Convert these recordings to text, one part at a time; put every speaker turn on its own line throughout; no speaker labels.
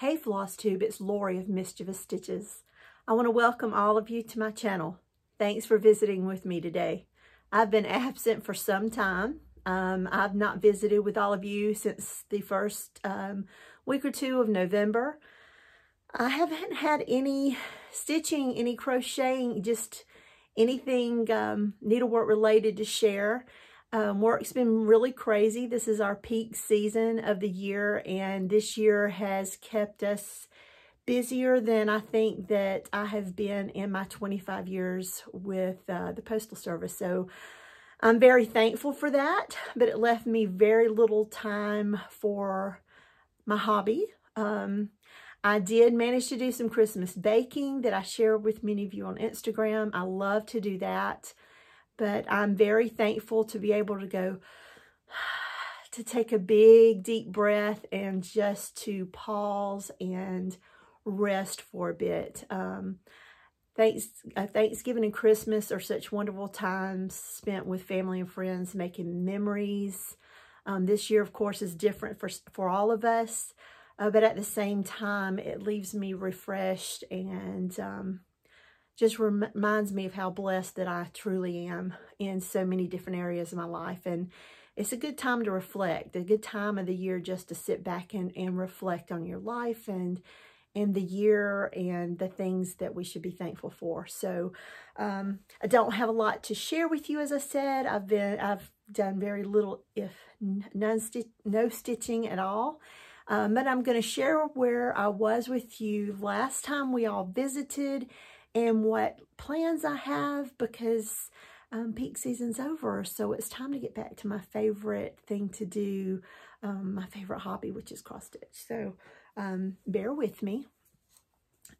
Hey Floss Tube, it's Lori of Mischievous Stitches. I want to welcome all of you to my channel. Thanks for visiting with me today. I've been absent for some time. Um, I've not visited with all of you since the first um, week or two of November. I haven't had any stitching, any crocheting, just anything um, needlework related to share. Um, work's been really crazy. This is our peak season of the year, and this year has kept us busier than I think that I have been in my 25 years with uh, the Postal Service. So I'm very thankful for that, but it left me very little time for my hobby. Um, I did manage to do some Christmas baking that I shared with many of you on Instagram. I love to do that. But I'm very thankful to be able to go, to take a big deep breath and just to pause and rest for a bit. Um, thanks, uh, Thanksgiving and Christmas are such wonderful times spent with family and friends, making memories. Um, this year, of course, is different for, for all of us, uh, but at the same time, it leaves me refreshed and um, just reminds me of how blessed that I truly am in so many different areas of my life. And it's a good time to reflect, a good time of the year just to sit back and, and reflect on your life and and the year and the things that we should be thankful for. So um, I don't have a lot to share with you, as I said. I've been I've done very little, if none no stitching at all. Um, but I'm going to share where I was with you last time we all visited and what plans I have because um, peak season's over. So it's time to get back to my favorite thing to do, um, my favorite hobby, which is cross stitch. So um, bear with me.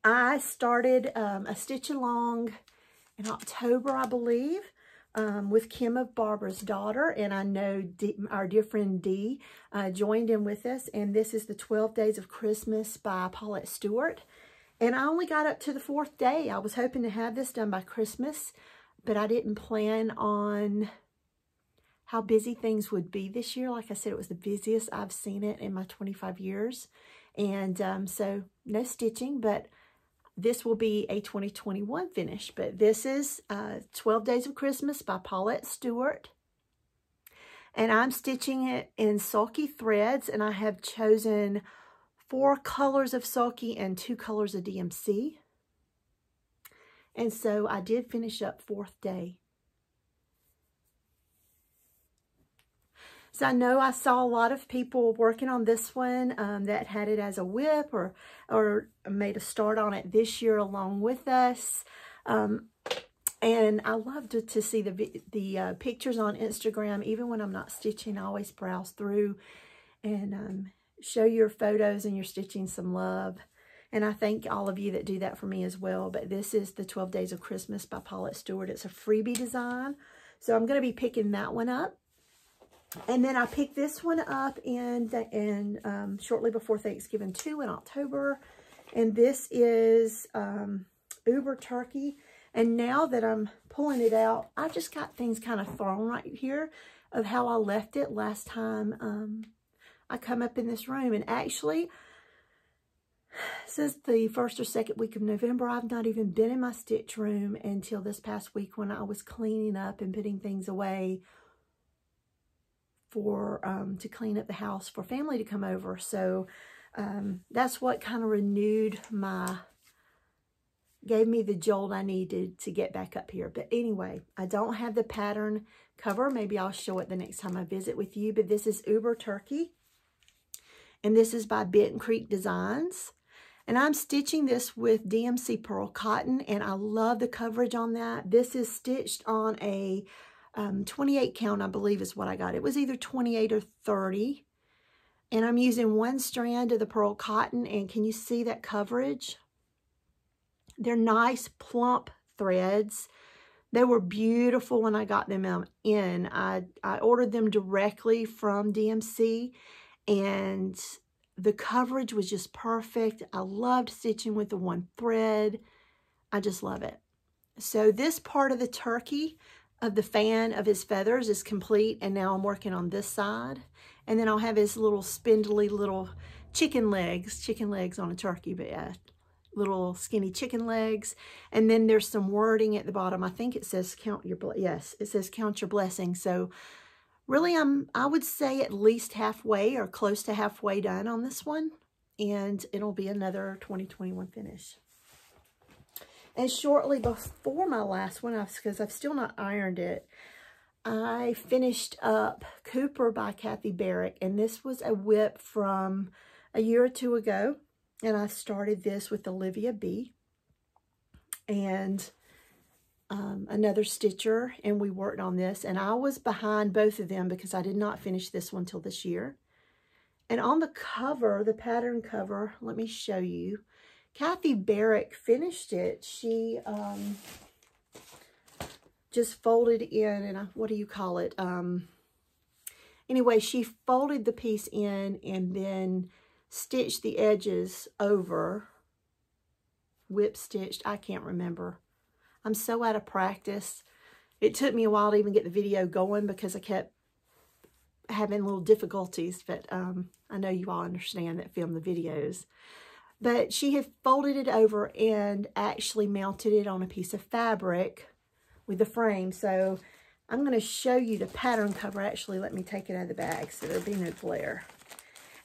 I started um, a stitch along in October, I believe, um, with Kim of Barbara's daughter. And I know D, our dear friend Dee uh, joined in with us. And this is the 12 Days of Christmas by Paulette Stewart. And I only got up to the fourth day. I was hoping to have this done by Christmas, but I didn't plan on how busy things would be this year. Like I said, it was the busiest I've seen it in my 25 years. And um, so no stitching, but this will be a 2021 finish. But this is uh, 12 Days of Christmas by Paulette Stewart. And I'm stitching it in sulky threads, and I have chosen four colors of sulky and two colors of DMC. And so I did finish up fourth day. So I know I saw a lot of people working on this one um, that had it as a WIP or, or made a start on it this year along with us. Um, and I love to, to see the, the uh, pictures on Instagram. Even when I'm not stitching, I always browse through and um, show your photos and your stitching some love. And I thank all of you that do that for me as well. But this is the 12 Days of Christmas by Paulette Stewart. It's a freebie design. So I'm going to be picking that one up. And then I picked this one up in, in um, shortly before Thanksgiving 2 in October. And this is um, Uber Turkey. And now that I'm pulling it out, I just got things kind of thrown right here of how I left it last time um, I come up in this room. And actually, since the first or second week of November, I've not even been in my stitch room until this past week when I was cleaning up and putting things away for um, to clean up the house for family to come over. So um, that's what kind of renewed my, gave me the jolt I needed to get back up here. But anyway, I don't have the pattern cover. Maybe I'll show it the next time I visit with you. But this is Uber Turkey. And this is by Benton Creek Designs. And I'm stitching this with DMC Pearl Cotton, and I love the coverage on that. This is stitched on a um, 28 count, I believe is what I got. It was either 28 or 30. And I'm using one strand of the Pearl Cotton, and can you see that coverage? They're nice, plump threads. They were beautiful when I got them in. I, I ordered them directly from DMC, and the coverage was just perfect. I loved stitching with the one thread. I just love it. So this part of the turkey of the fan of his feathers is complete and now I'm working on this side. And then I'll have his little spindly little chicken legs, chicken legs on a turkey, but yeah, little skinny chicken legs. And then there's some wording at the bottom. I think it says count your, yes, it says count your blessings. So really, I'm, I would say at least halfway or close to halfway done on this one. And it'll be another 2021 finish. And shortly before my last one, because I've still not ironed it, I finished up Cooper by Kathy Barrick. And this was a WIP from a year or two ago. And I started this with Olivia B. And um, another stitcher. And we worked on this. And I was behind both of them because I did not finish this one till this year. And on the cover, the pattern cover, let me show you. Kathy Barrick finished it. She um, just folded in, and what do you call it? Um, anyway, she folded the piece in and then stitched the edges over. Whip stitched, I can't remember. I'm so out of practice. It took me a while to even get the video going because I kept having little difficulties, but um, I know you all understand that film the videos. But she had folded it over and actually mounted it on a piece of fabric with the frame. So I'm going to show you the pattern cover. Actually, let me take it out of the bag so there'll be no glare.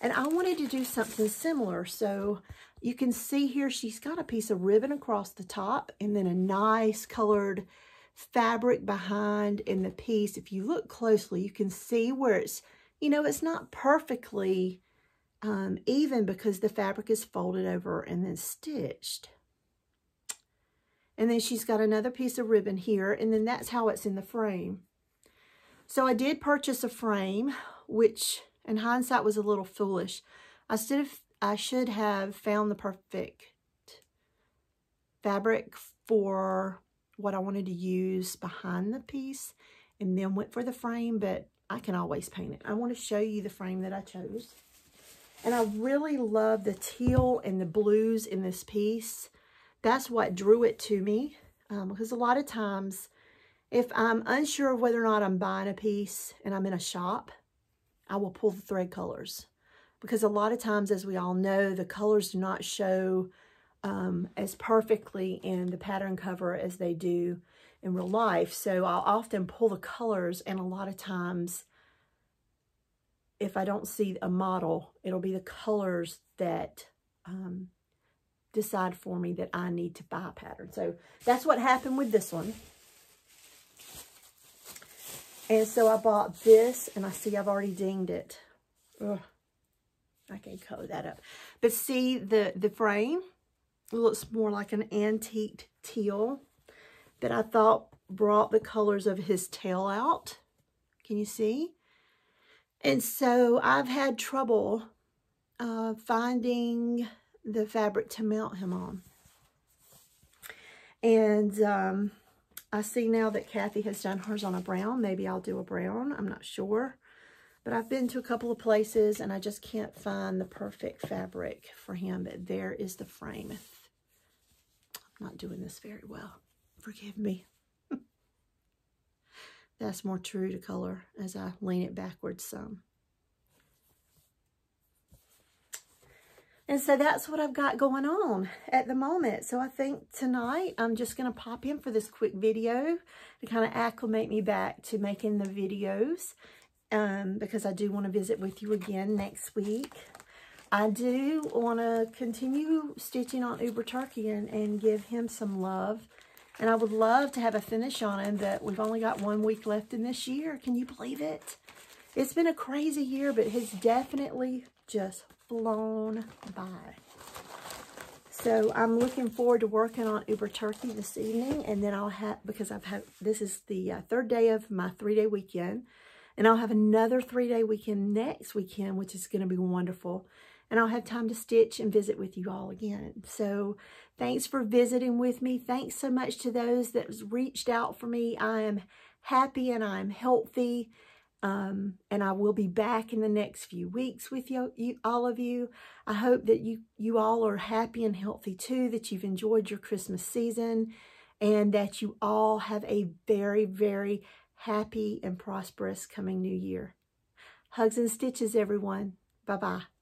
And I wanted to do something similar. So you can see here she's got a piece of ribbon across the top and then a nice colored fabric behind in the piece. If you look closely, you can see where it's, you know, it's not perfectly um, even because the fabric is folded over and then stitched. And then she's got another piece of ribbon here, and then that's how it's in the frame. So I did purchase a frame, which in hindsight was a little foolish. I should have, I should have found the perfect fabric for what I wanted to use behind the piece and then went for the frame, but I can always paint it. I want to show you the frame that I chose. And I really love the teal and the blues in this piece. That's what drew it to me. Um, because a lot of times, if I'm unsure of whether or not I'm buying a piece and I'm in a shop, I will pull the thread colors. Because a lot of times, as we all know, the colors do not show um, as perfectly in the pattern cover as they do in real life. So I'll often pull the colors and a lot of times if I don't see a model, it'll be the colors that um, decide for me that I need to buy a pattern. So that's what happened with this one. And so I bought this, and I see I've already dinged it. Ugh, I can color that up. But see, the, the frame looks more like an antique teal that I thought brought the colors of his tail out. Can you see? And so I've had trouble uh, finding the fabric to mount him on. And um, I see now that Kathy has done hers on a brown. Maybe I'll do a brown. I'm not sure. But I've been to a couple of places and I just can't find the perfect fabric for him. But there is the frame. I'm not doing this very well. Forgive me. That's more true to color as I lean it backwards some. And so that's what I've got going on at the moment. So I think tonight I'm just going to pop in for this quick video to kind of acclimate me back to making the videos um, because I do want to visit with you again next week. I do want to continue stitching on Uber Turkey and, and give him some love and I would love to have a finish on him, but we've only got one week left in this year. Can you believe it? It's been a crazy year, but it's definitely just flown by. So I'm looking forward to working on Uber Turkey this evening, and then I'll have, because I've had, this is the uh, third day of my three-day weekend, and I'll have another three-day weekend next weekend, which is going to be wonderful and I'll have time to stitch and visit with you all again. So thanks for visiting with me. Thanks so much to those that reached out for me. I am happy and I'm healthy. Um, and I will be back in the next few weeks with you, you, all of you. I hope that you, you all are happy and healthy too, that you've enjoyed your Christmas season, and that you all have a very, very happy and prosperous coming new year. Hugs and stitches, everyone. Bye-bye.